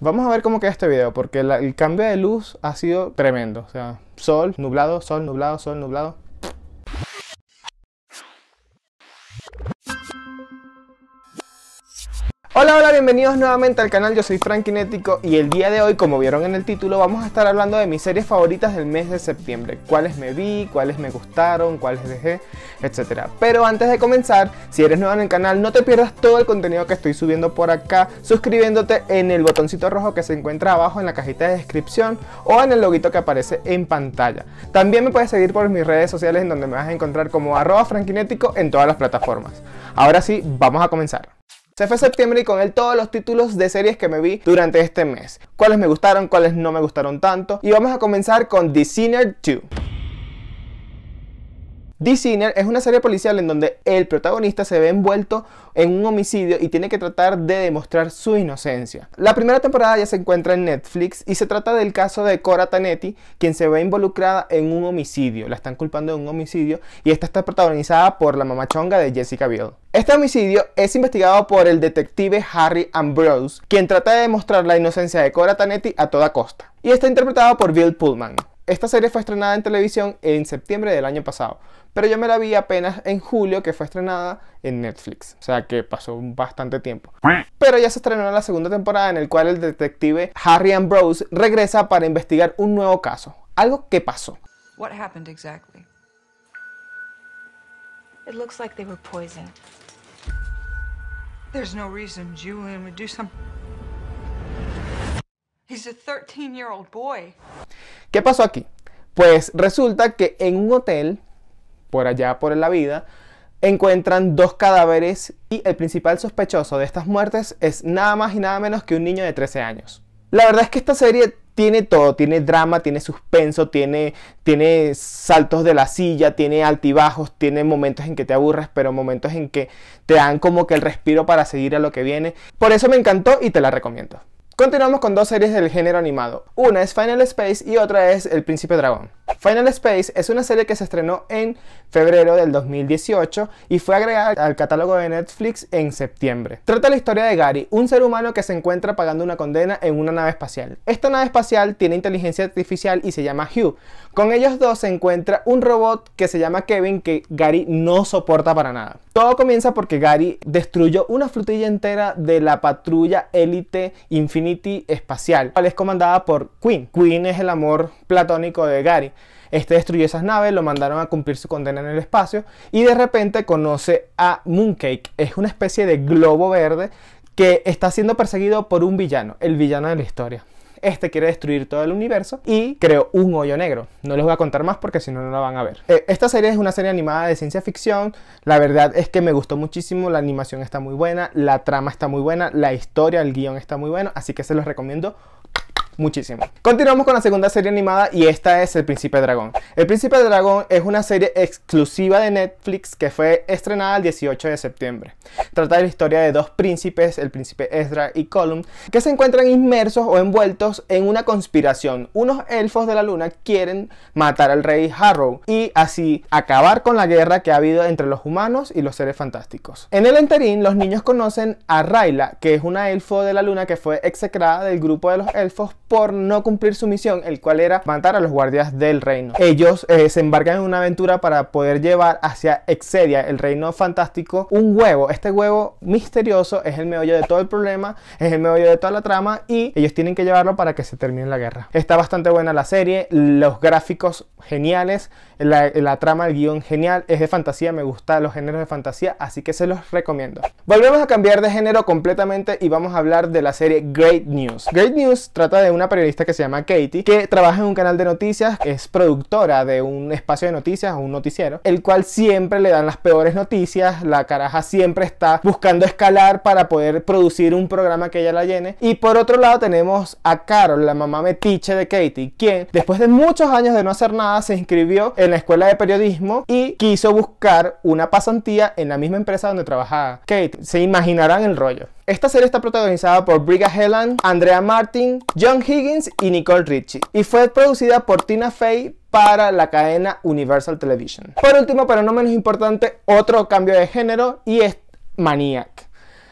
Vamos a ver cómo queda este video, porque el cambio de luz ha sido tremendo. O sea, sol, nublado, sol, nublado, sol, nublado. Hola, hola, bienvenidos nuevamente al canal, yo soy Frankinético y el día de hoy, como vieron en el título, vamos a estar hablando de mis series favoritas del mes de septiembre, cuáles me vi, cuáles me gustaron, cuáles dejé, etc. Pero antes de comenzar, si eres nuevo en el canal, no te pierdas todo el contenido que estoy subiendo por acá, suscribiéndote en el botoncito rojo que se encuentra abajo en la cajita de descripción o en el loguito que aparece en pantalla. También me puedes seguir por mis redes sociales en donde me vas a encontrar como arroba frankinético en todas las plataformas. Ahora sí, vamos a comenzar. Se fue septiembre y con él todos los títulos de series que me vi durante este mes. Cuáles me gustaron, cuáles no me gustaron tanto. Y vamos a comenzar con The Sinner 2. The Sinner es una serie policial en donde el protagonista se ve envuelto en un homicidio y tiene que tratar de demostrar su inocencia. La primera temporada ya se encuentra en Netflix y se trata del caso de Cora Tanetti, quien se ve involucrada en un homicidio. La están culpando de un homicidio y esta está protagonizada por la mamachonga de Jessica Biel. Este homicidio es investigado por el detective Harry Ambrose, quien trata de demostrar la inocencia de Cora Tanetti a toda costa. Y está interpretado por Bill Pullman. Esta serie fue estrenada en televisión en septiembre del año pasado, pero yo me la vi apenas en julio que fue estrenada en Netflix, o sea que pasó bastante tiempo. Pero ya se estrenó la segunda temporada en el cual el detective Harry Ambrose regresa para investigar un nuevo caso, algo que pasó. What happened exactly? It looks like they were poisoned. There's no reason Julian would do something. He's a 13-year-old boy. ¿Qué pasó aquí? Pues resulta que en un hotel, por allá por la vida, encuentran dos cadáveres y el principal sospechoso de estas muertes es nada más y nada menos que un niño de 13 años. La verdad es que esta serie tiene todo, tiene drama, tiene suspenso, tiene, tiene saltos de la silla, tiene altibajos, tiene momentos en que te aburres, pero momentos en que te dan como que el respiro para seguir a lo que viene. Por eso me encantó y te la recomiendo. Continuamos con dos series del género animado. Una es Final Space y otra es El Príncipe Dragón. Final Space es una serie que se estrenó en febrero del 2018 y fue agregada al catálogo de Netflix en septiembre. Trata la historia de Gary, un ser humano que se encuentra pagando una condena en una nave espacial. Esta nave espacial tiene inteligencia artificial y se llama Hugh. Con ellos dos se encuentra un robot que se llama Kevin que Gary no soporta para nada. Todo comienza porque Gary destruyó una flotilla entera de la patrulla élite Infinity espacial, cual es comandada por Queen. Queen es el amor platónico de Gary. Este destruyó esas naves, lo mandaron a cumplir su condena en el espacio y de repente conoce a Mooncake. Es una especie de globo verde que está siendo perseguido por un villano, el villano de la historia. Este quiere destruir todo el universo y creó un hoyo negro. No les voy a contar más porque si no, no la van a ver. Eh, esta serie es una serie animada de ciencia ficción. La verdad es que me gustó muchísimo. La animación está muy buena, la trama está muy buena, la historia, el guion está muy bueno. Así que se los recomiendo muchísimo. Continuamos con la segunda serie animada y esta es El Príncipe Dragón. El Príncipe Dragón es una serie exclusiva de Netflix que fue estrenada el 18 de septiembre. Trata de la historia de dos príncipes, el príncipe Ezra y Column, que se encuentran inmersos o envueltos en una conspiración. Unos elfos de la luna quieren matar al rey Harrow y así acabar con la guerra que ha habido entre los humanos y los seres fantásticos. En el enterín, los niños conocen a Rayla, que es una elfo de la luna que fue execrada del grupo de los elfos por no cumplir su misión, el cual era matar a los guardias del reino. Ellos eh, se embarcan en una aventura para poder llevar hacia Exedia, el reino fantástico, un huevo. Este huevo misterioso es el meollo de todo el problema, es el meollo de toda la trama y ellos tienen que llevarlo para que se termine la guerra. Está bastante buena la serie, los gráficos geniales, la, trama, el guion genial, es de fantasía, me gustan los géneros de fantasía, así que se los recomiendo. Volvemos a cambiar de género completamente y vamos a hablar de la serie Great News. Great News trata de una periodista que se llama Katie, que trabaja en un canal de noticias, es productora de un espacio de noticias un noticiero, el cual siempre le dan las peores noticias, la caraja siempre está buscando escalar para poder producir un programa que ella la llene. Y por otro lado tenemos a Carol, la mamá metiche de Katie, quien después de muchos años de no hacer nada se inscribió en la escuela de periodismo y quiso buscar una pasantía en la misma empresa donde trabajaba Katie. Se imaginarán el rollo. Esta serie está protagonizada por Briga Helland, Andrea Martin, John Higgins y Nicole Richie. Y fue producida por Tina Fey para la cadena Universal Television. Por último, pero no menos importante, otro cambio de género y es Maniac.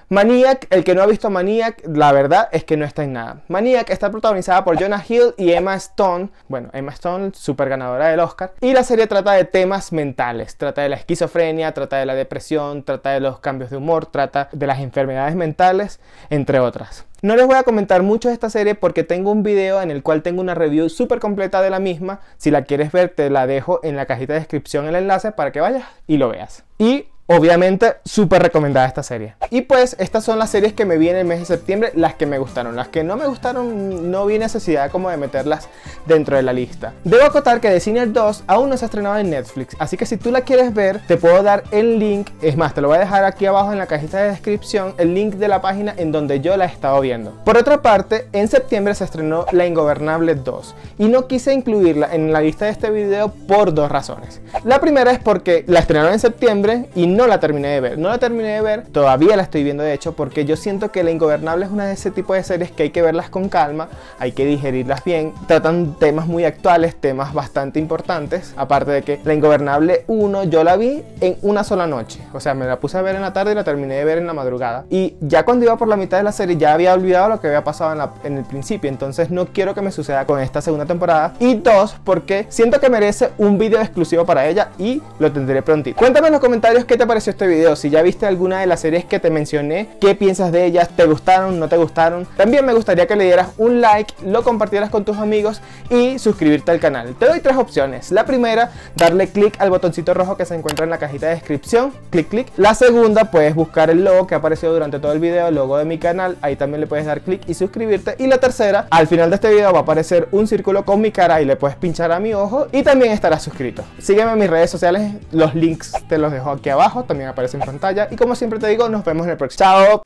Maniac, el que no ha visto Maniac, la verdad es que no está en nada. Maniac está protagonizada por Jonah Hill y Emma Stone. Bueno, Emma Stone, super ganadora del Oscar. Y la serie trata de temas mentales. Trata de la esquizofrenia, trata de la depresión, trata de los cambios de humor, trata de las enfermedades mentales, entre otras. No les voy a comentar mucho de esta serie porque tengo un video en el cual tengo una review súper completa de la misma. Si la quieres ver, te la dejo en la cajita de descripción el enlace para que vayas y lo veas. Y Obviamente, súper recomendada esta serie. Y pues, estas son las series que me vi en el mes de septiembre, las que me gustaron. Las que no me gustaron, no vi necesidad como de meterlas dentro de la lista. Debo acotar que The Sinner 2 aún no se ha estrenado en Netflix, así que si tú la quieres ver, te puedo dar el link. Es más, te lo voy a dejar aquí abajo en la cajita de descripción, el link de la página en donde yo la he estado viendo. Por otra parte, en septiembre se estrenó La Ingobernable 2 y no quise incluirla en la lista de este video por dos razones. La primera es porque la estrenaron en septiembre y no la terminé de ver. No la terminé de ver, todavía la estoy viendo de hecho, porque yo siento que La Ingobernable es una de ese tipo de series que hay que verlas con calma, hay que digerirlas bien. Tratan temas muy actuales, temas bastante importantes. Aparte de que La Ingobernable 1 yo la vi en una sola noche. O sea, me la puse a ver en la tarde y la terminé de ver en la madrugada. Y ya cuando iba por la mitad de la serie ya había olvidado lo que había pasado en, en el principio. Entonces no quiero que me suceda con esta segunda temporada. Y dos, porque siento que merece un video exclusivo para ella y lo tendré prontito. Cuéntame en los comentarios qué te pareció este video, si ya viste alguna de las series que te mencioné, qué piensas de ellas, te gustaron, no te gustaron. También me gustaría que le dieras un like, lo compartieras con tus amigos y suscribirte al canal. Te doy tres opciones. La primera, darle clic al botoncito rojo que se encuentra en la cajita de descripción, clic clic. La segunda, puedes buscar el logo que ha aparecido durante todo el video, el logo de mi canal, ahí también le puedes dar clic y suscribirte. Y la tercera, al final de este video va a aparecer un círculo con mi cara y le puedes pinchar a mi ojo y también estarás suscrito. Sígueme en mis redes sociales, los links te los dejo aquí también aparece en pantalla. Y como siempre te digo, nos vemos en el próximo. ¡Chao!